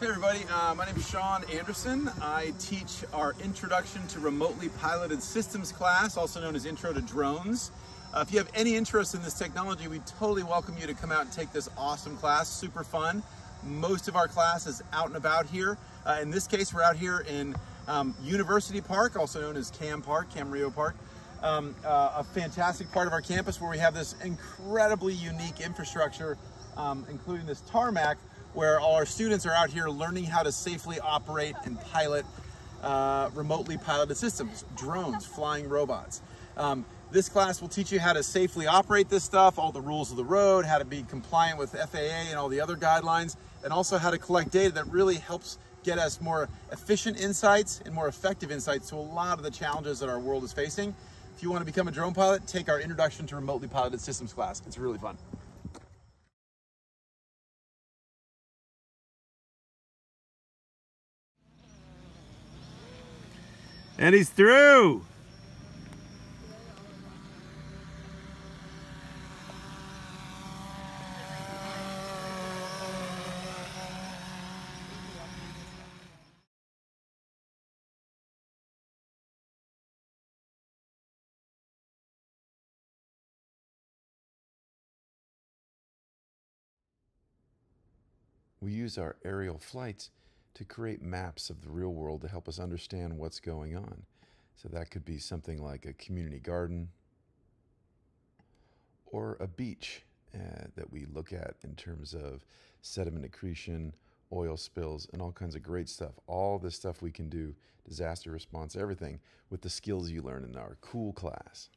Hey everybody, uh, my name is Sean Anderson. I teach our Introduction to Remotely Piloted Systems class, also known as Intro to Drones. Uh, if you have any interest in this technology, we totally welcome you to come out and take this awesome class, super fun. Most of our class is out and about here. Uh, in this case, we're out here in um, University Park, also known as Cam Park, Camarillo Park. Um, uh, a fantastic part of our campus where we have this incredibly unique infrastructure, um, including this tarmac, where all our students are out here learning how to safely operate and pilot uh, remotely piloted systems, drones, flying robots. Um, this class will teach you how to safely operate this stuff, all the rules of the road, how to be compliant with FAA and all the other guidelines, and also how to collect data that really helps get us more efficient insights and more effective insights to a lot of the challenges that our world is facing. If you want to become a drone pilot, take our Introduction to Remotely Piloted Systems class. It's really fun. And he's through. We use our aerial flights to create maps of the real world to help us understand what's going on. So that could be something like a community garden or a beach uh, that we look at in terms of sediment accretion, oil spills, and all kinds of great stuff. All this stuff we can do, disaster response, everything, with the skills you learn in our cool class.